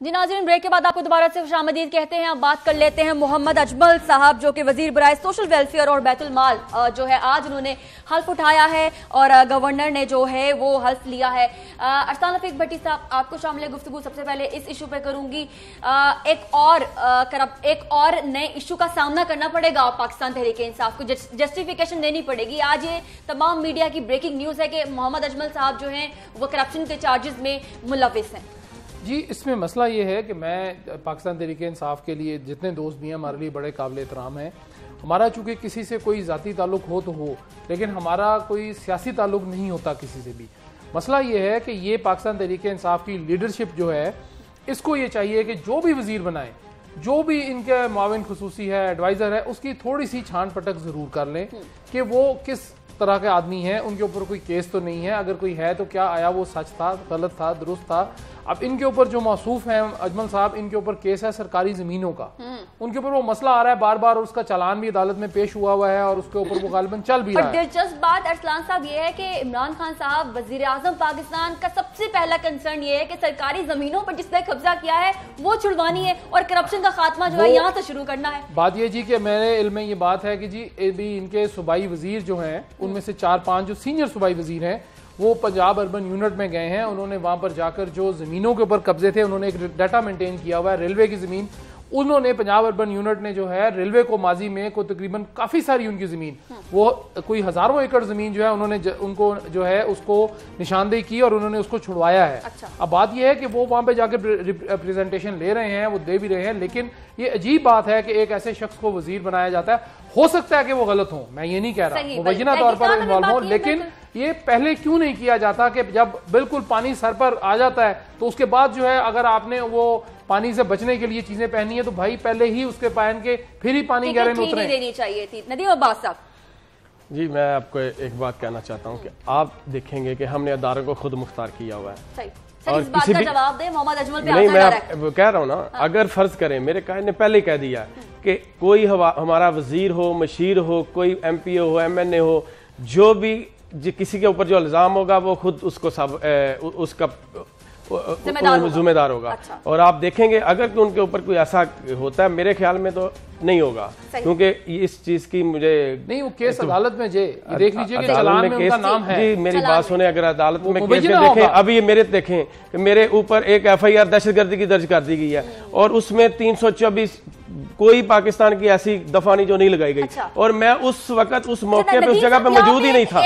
جی ناظرین بریک کے بعد آپ کو دوبارہ سے خوش آمدید کہتے ہیں اب بات کر لیتے ہیں محمد اجمل صاحب، جو کہ وزیر برائے سوشل ویلفیئر اور بیت المال جو ہے، آج انہوں نے حلف اٹھایا ہے اور گورنر نے جو ہے وہ حلف لیا ہے۔ ارسان رفیق بھٹی صاحب، آپ کو شامل گفتگو۔ سب سے پہلے اس ایشو پہ کروں گی۔ ایک اور ایک اور نئے ایشو کا سامنا کرنا پڑے گا پاکستان تحریک انصاف کو۔ جسٹیفیکیشن دینی پڑے گی۔ آج یہ تمام میڈیا کی بریکنگ نیوز ہے کہ محمد اجمل صاحب جو ہیں، وہ کرپشن کے چارجز میں ملوث ہیں۔ جی اس میں مسئلہ یہ ہے کہ میں پاکستان تحریک انصاف کے لیے جتنے دوست بھی ہیں، ہمارے لیے بڑے قابل احترام ہیں۔ ہمارا چونکہ کسی سے کوئی ذاتی تعلق ہو تو ہو، لیکن ہمارا کوئی سیاسی تعلق نہیں ہوتا کسی سے بھی۔ مسئلہ یہ ہے کہ یہ پاکستان تحریک انصاف کی لیڈرشپ جو ہے، اس کو یہ چاہیے کہ جو بھی وزیر بنائیں جو بھی ان کے معاون خصوصی ہے ایڈوائزر ہے، اس کی تھوڑی سی چھان پٹک ضرور کر لیں کہ وہ کس طرح کے آدمی ہیں۔ ان کے اوپر کوئی کیس تو نہیں ہے۔ اگر کوئی ہے تو کیا آیا وہ سچ تھا، غلط تھا، درست تھا؟ اب ان کے اوپر جو موصوف ہیں اجمل صاحب ان کے اوپر کیس ہے سرکاری زمینوں کا۔ ان کے اوپر وہ مسئلہ آ رہا ہے بار بار اور اس کا چالان بھی عدالت میں پیش ہوا ہوا ہے اور اس کے اوپر وہ غالباً چل بھی رہا ہے۔ دلچسپ بات ارسلان صاحب یہ ہے کہ عمران خان صاحب وزیر اعظم پاکستان کا سب سے پہلا کنسرن یہ ہے کہ سرکاری زمینوں پر جس نے قبضہ کیا ہے وہ چھڑوانی ہے اور کرپشن کا خاتمہ جو ہے یہاں سے شروع کرنا ہے۔ بات یہ جی کہ میرے علم میں یہ بات ہے کہ جی ان کے صوبائی وزیر جو ہیں ان میں سے چار پانچ جو سینئر صوبائی وزیر ہیں وہ پنجاب اربن یونٹ میں گئے ہیں، انہوں نے وہاں پر جا کر جو زمینوں کے اوپر قبضے تھے، انہوں نے ایک ڈیٹا مینٹین کیا ہوا ہے، ریلوے کی زمین انہوں نے پنجاب اربن یونٹ نے جو ہے ریلوے کو ماضی میں کو تقریباً کافی ساری ان کی زمین وہ کوئی ہزاروں ایکڑ زمین جو ہے انہوں نے ان کو جو ہے اس کو نشاندہی کی اور انہوں نے اس کو چھڑوایا ہے۔ اچھا۔ اب بات یہ ہے کہ وہ وہاں پہ جا کے پریزنٹیشن لے رہے ہیں وہ دے بھی رہے ہیں لیکن یہ عجیب بات ہے کہ ایک ایسے شخص کو وزیر بنایا جاتا ہے۔ ہو سکتا ہے کہ وہ غلط ہوں میں یہ نہیں کہہ رہا۔ مبینہ طور پر انوالو ہوں لیکن یہ پہلے کیوں نہیں کیا جاتا کہ جب بالکل پانی سر پر آ جاتا ہے تو اس کے بعد جو ہے اگر آپ نے وہ پانی سے بچنے کے لیے چیزیں پہنی ہیں تو بھائی پہلے ہی اس کے پہن کے پھر ہی پانی گہرے میں اتریں۔ دینی چاہیے تھی۔ ندیم عباس صاحب۔ جی میں آپ کو ایک بات کہنا چاہتا ہوں کہ آپ دیکھیں گے کہ ہم نے اداروں کو خود مختار کیا ہوا ہے۔ اور کسی بھی نہیں میں کہہ رہا ہوں نا ہاں۔ اگر فرض کریں میرے قائد نے پہلے کہہ دیا کہ کوئی ہمارا وزیر ہو مشیر ہو کوئی ایم پی او ہو ایم این اے ہو جو بھی جی کسی کے اوپر جو الزام ہوگا وہ خود اس کو سب اس کا ذمہ دار ہوگا۔ اچھا۔ اور آپ دیکھیں گے اگر ان کے اوپر کوئی ایسا ہوتا ہے میرے خیال میں تو نہیں ہوگا۔ کیونکہ اس چیز کی مجھے نہیں وہ کیس عدالت میں جے دیکھ لیجیے کہ چلان میں ان کا نام ہے۔ جی میری بات سنیں اگر عدالت میں کیس میں دیکھیں ابھی یہ میرے دیکھیں کہ میرے اوپر ایک ایف آئی آر دہشت گردی کی درج کر دی گئی ہے۔ اور اس میں تین سو چوبیس کوئی پاکستان کی ایسی دفعہ نہیں جو نہیں لگائی گئی۔ اچھا۔ اور میں اس وقت اس موقع پہ اس جگہ پہ موجود ہی نہیں تھا۔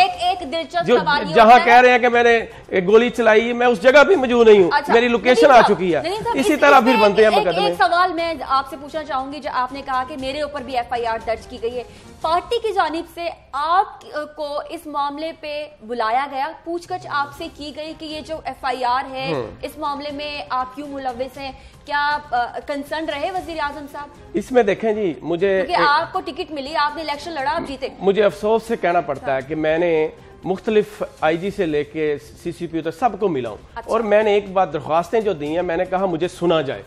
جہاں کہہ رہے ہیں کہ میں نے گولی چلائی میں اس جگہ بھی موجود نہیں ہوں۔ اچھا۔ میری لوکیشن آ چکی ہے۔ اسی طرح پھر بنتے ہیں مقدمے۔ ایک سوال میں آپ سے پوچھنا چاہوں گی جو آپ نے کہا کہ میرے اوپر بھی ایف آئی آر درج کی گئی ہے۔ پارٹی کی جانب سے آپ کو اس معاملے پہ بلایا گیا؟ پوچھ گچھ آپ سے کی گئی کہ یہ جو ایف آئی آر ہے اس معاملے میں آپ کیوں ملوث ہیں؟ کیا کنسرن رہے وزیر اعظم صاحب؟ اس میں دیکھیں جی مجھے آپ کو ٹکٹ ملی آپ نے الیکشن لڑا آپ جیتے۔ مجھے افسوس سے کہنا پڑتا ہے کہ میں نے مختلف آئی جی سے لے کے سی سی پی تک سب کو ملا ہوں۔ اچھا۔ اور میں نے ایک بات درخواستیں جو دی ہیں میں نے کہا مجھے سنا جائے۔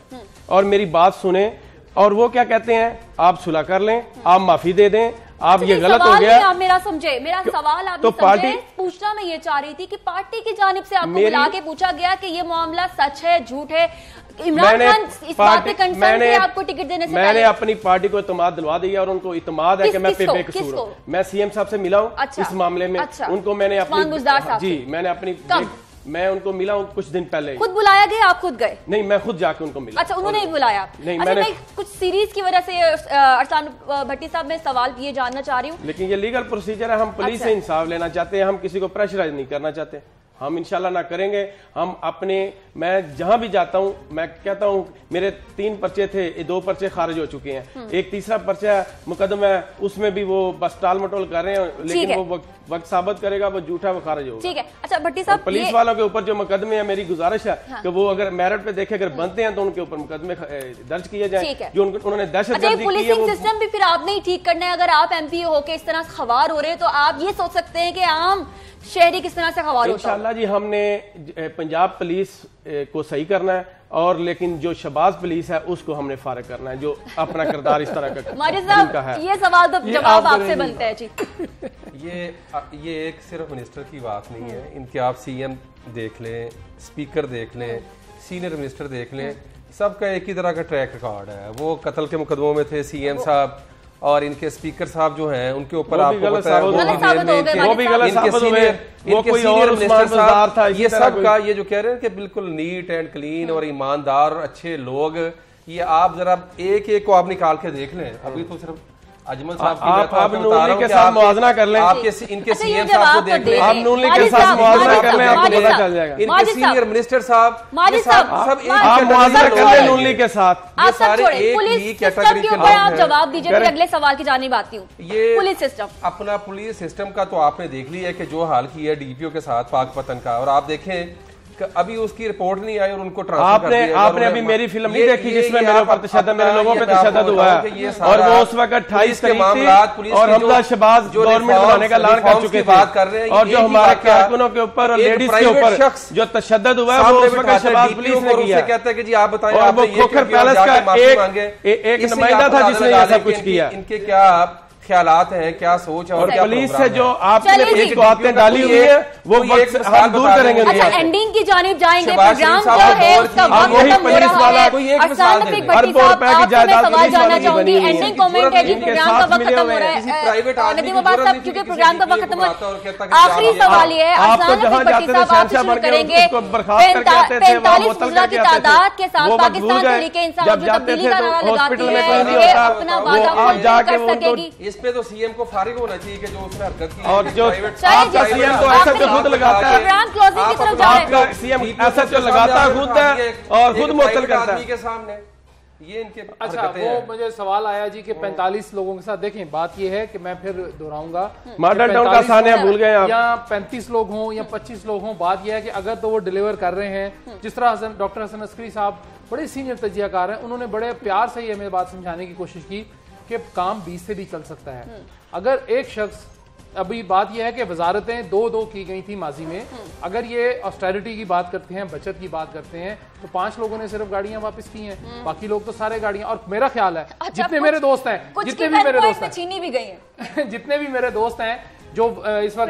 اور میری بات سنیں۔ اور وہ کیا کہتے ہیں؟ آپ صلح کر لیں آپ معافی دے دیں۔ آپ یہ غلط ہو گیا۔ میرا سمجھے میرا سوال آپ نے پوچھنا میں یہ چاہ رہی تھی کہ پارٹی کی جانب سے آپ کو بلا کے پوچھا گیا کہ یہ معاملہ سچ ہے جھوٹ ہے۔ عمران خان اس بات پہ کنسرن تھے آپ کو ٹکٹ دینے سے میں نے اپنی پارٹی کو اعتماد دلوا دیا اور ان کو اعتماد ہے کہ میں پہ بے قصور ہوں۔ میں سی ایم صاحب سے ملا ہوں اچھا۔ اس معاملے میں۔ اچھا۔ ان کو میں نے اپنی جی میں نے اپنی میں ان کو ملا ہوں کچھ دن پہلے خود بلایا گیا آپ خود گئے؟ نہیں میں خود جا کے ان کو ملا۔ اچھا انہوں نے بلایا۔ نہیں اچھا، میں کچھ سیریز کی وجہ سے ارسان بھٹی صاحب میں سوال یہ جاننا چاہ رہی ہوں۔ لیکن یہ لیگل پروسیجر ہے ہم پولیس سے اچھا۔ انصاف لینا چاہتے ہیں ہم کسی کو پریشرائز نہیں کرنا چاہتے۔ ہم انشاءاللہ نہ کریں گے۔ ہم اپنے میں جہاں بھی جاتا ہوں میں کہتا ہوں میرے تین پرچے تھے دو پرچے خارج ہو چکے ہیں۔ ایک تیسرا پرچہ مقدم ہے اس میں بھی وہ بس ٹال مٹول کر رہے ہیں لیکن وہ وقت ثابت کرے گا وہ جھوٹا وہ خارج ہوگا۔ ٹھیک ہے۔ اچھا بھٹی صاحب پولیس والوں کے اوپر جو مقدمے ہیں میری گزارش ہے ہاں۔ کہ وہ اگر میرٹ پہ دیکھے اگر بنتے ہیں تو ان کے اوپر مقدمے درج کیے جائیں جو انہوں نے دہشت اچھا، گردی کی ہے وہ سسٹم بھی پھر آپ نے ہی ٹھیک کرنا ہے۔ اگر آپ ایم پی ہو کے اس طرح خوار ہو رہے ہیں تو آپ یہ سوچ سکتے ہیں کہ عام شہری کس طرح سے خوار ہوتا انشاءاللہ جی ہم نے پنجاب پولیس کو صحیح کرنا ہے اور لیکن جو شباز پولیس ہے اس کو ہم نے فارغ کرنا ہے جو اپنا کردار اس طرح کا صاحب یہ سوال تو جواب آپ سے بنتے ہیں جی۔ یہ ایک صرف منسٹر کی بات نہیں ہے۔ ان کے آپ سی ایم دیکھ لیں سپیکر دیکھ لیں سینئر منسٹر دیکھ لیں سب کا ایک ہی طرح کا ٹریک ریکارڈ ہے۔ وہ قتل کے مقدموں میں تھے سی ایم صاحب اور ان کے اسپیکر صاحب جو ہیں ان کے اوپر آپ کو غلط پتا ہے ثابت وہ ہو بھی غلط ثابت ہوئے سینئر- وہ ان کے کوئی سینئر اور منسٹر تھا یہ سب کا یہ جو کہہ رہے ہیں کہ بالکل نیٹ اینڈ کلین اور ایماندار اور اچھے لوگ یہ آپ ذرا ایک ایک کو آپ نکال کے دیکھ لیں۔ ابھی تو صرف اجمل صاحب کی آپ- نون لیگ کے ساتھ موازنہ کر لیں۔ آپ کے ان کے اچھا، سی ایم صاحب کو دیکھ لیں۔ آپ نون لیگ کے ساتھ موازنہ کر لیں آپ کو پتہ چل جائے گا ان کے سینئر منسٹر صاحب ماجد صاحب، سب ایک آپ موازنہ کر لیں۔ نون لیگ کے ساتھ آپ سب چھوڑیں ایک پولیس سسٹم کے اوپر آپ۔ جواب دیجیے پھر۔ اگلے سوال کی جانب آتی ہوں یہ پولیس سسٹم اپنا پولیس سسٹم کا تو آپ نے دیکھ لی ہے کہ جو حال کی ہے ڈی پی او کے ساتھ پاک پتن کا اور آپ دیکھیں ابھی اس کی رپورٹ نہیں آئی اور ان کو آپ کر نے آپ نے ابھی میری فلم نہیں دیکھی جس میں میرے آپ اوپر تشدد میرے لوگوں پہ آپ تشدد ہوا ہے۔ اور وہ اس وقت اٹھائیس کے معاملات، پولیس اور حمزہ شباز گورنمنٹ بنانے کا اعلان کر چکے کی بات کر رہے تھے ہیں، اور جو ہمارے کارکنوں کے اوپر اور لیڈیز کے اوپر جو تشدد ہوا ہے وہ اس وقت شباز پولیس نے کیا سے کہتا ہے۔ کہ جی آپ بتائیں اور آپ وہ کھوکھر اور پیلس کا ایک- نمائندہ آپ تھا جس نے یہ سب کچھ کیا۔ ان کے کیا خیالات ہیں کیا سوچ ہے اور پولیس سے جو ہے۔ آپ نے جی۔ ایک باتیں ڈالی ہوئی ہے وہ ہم دور بتا کریں گے اچھا سے۔ اینڈنگ کی جانب جائیں گے پروگرام جو ہے اس کا وقت وہی ختم ہو رہا والا ہے کوئی ایک ارسلان مثال رفیق دے دیں۔ بھٹی صاحب آپ سے میں سوال والی چاہوں گی ہے۔ اینڈنگ کسی کامنٹ ہے جی پروگرام کا وقت ختم ہو رہا ہے ندیم ضرورت صاحب کیونکہ پروگرام کا وقت ختم ہو رہا آخری آپ- سوال یہ ہے بھٹی صاحب آپ شہنشاہ شروع کریں گے اس کو برخاست کر کے آتے تھے، وہاں پینتالیس معطل وزراء کر کی۔ تعداد کے ساتھ پاکستان۔ تحریک جب جو جاتے تبدیلی تھے کا نعرہ لگاتی ہے۔ اپنا وعدہ آپ پورا جا نہیں کے کر سکے گی اس پہ تو سی ایم کو فارغ ہونا چاہیے کہ جو اس نے حرکت کی ہے اور جو چلیے آپ کا جی، سی ایم تو ایسا جو خود لگاتا ہے۔ آپ طرف جا اپنا- رہے ہیں۔ آپ کا سی ایم ایسا جو لگاتا خود ہے اور خود معطل کرتا ہے۔ کے سامنے یہ ان کے اچھا وہ مجھے سوال آیا جی کہ پینتالیس لوگوں کے ساتھ دیکھیں بات یہ ہے کہ میں پھر دہراؤں گا ماڈل ٹاؤن کا سانیہ بھول گئے آپ۔ یا پینتیس لوگ ہوں یا پچیس لوگ ہوں بات یہ ہے کہ اگر تو وہ ڈیلیور کر رہے ہیں۔ جس طرح حسن ڈاکٹر حسن عسکری صاحب بڑے سینئر تجزیہ کار ہیں انہوں نے بڑے پیار سے یہ ہمیں بات سمجھانے کی کوشش کی۔ کہ کام بیس سے بھی چل سکتا ہے۔ اگر ایک شخص ابھی بات یہ ہے کہ وزارتیں دو دو کی گئی تھی ماضی میں۔ اگر یہ آسٹریلٹی کی بات کرتے ہیں بچت کی بات کرتے ہیں تو پانچ لوگوں نے صرف گاڑیاں واپس کی ہیں۔ باقی لوگ تو سارے گاڑیاں۔ اور میرا خیال ہے اچھا، جتنے میرے دوست ہیں جتنے بھی میرے دوست ہیں۔ جتنے بھی میرے دوست ہیں جو اس وقت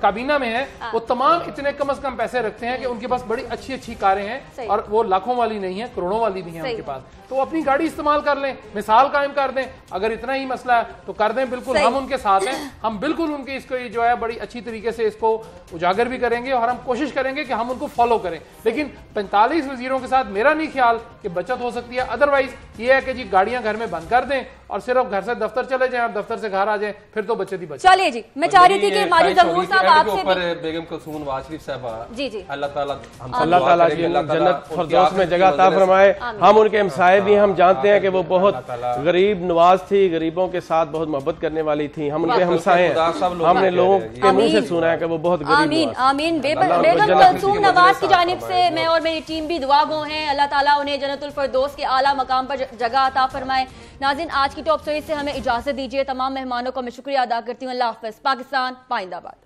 کابینہ میں ہیں وہ تمام اتنے کم از کم پیسے رکھتے ہیں کہ ان کے پاس بڑی اچھی اچھی کاریں ہیں۔ اور وہ لاکھوں والی نہیں ہیں کروڑوں والی بھی ہیں ان۔ کے پاس۔ تو وہ اپنی گاڑی استعمال کر لیں مثال قائم کر دیں۔ اگر اتنا ہی مسئلہ ہے تو کر دیں بالکل۔ ہم ان کے ساتھ ہیں۔ ہم بالکل ان کی اس کو جو ہے بڑی اچھی طریقے سے اس کو اجاگر بھی کریں گے اور ہم کوشش کریں گے کہ ہم ان کو فالو کریں۔ لیکن پینتالیس وزیروں کے ساتھ میرا نہیں خیال کہ بچت ہو سکتی ہے۔ ادروائز یہ ہے کہ جی گاڑیاں گھر میں بند کر دیں۔ اور صرف گھر سے دفتر چلے جائیں اور دفتر سے گھر آ جائیں پھر تو بچت ہی بچت چلیے جی میں چاہ رہی تھی کہ ماجد کہ صاحب آپ سے اوپر بھی بیگم کلثوم نواز شریف صاحبہ جی جی۔ اللہ تعالیٰ ہم اللہ تعالیٰ جی جنت فردوس میں جگہ عطا فرمائے۔ ہم ان کے ہمسائے بھی ہم جانتے ہیں کہ وہ بہت غریب نواز تھی غریبوں کے ساتھ بہت محبت کرنے والی تھی۔ ہم ان کے ہمسائے ہیں۔ ہم نے لوگوں کے منہ سے۔ سنا ہے کہ وہ بہت غریب آمین نواز آمین۔ بیگم کلثوم نواز کی۔ جانب سے میں اور میری ٹیم بھی دعا گو ہیں۔ اللہ تعالیٰ انہیں جنت الفردوس کے اعلیٰ مقام پر جگہ عطا فرمائے۔ ناظرین، آج کی ٹاپ سوئی سے ہمیں اجازت دیجیے تمام مہمانوں کا میں شکریہ ادا کرتی ہوں۔ اللہ حافظ، پاکستان، پائندہ باد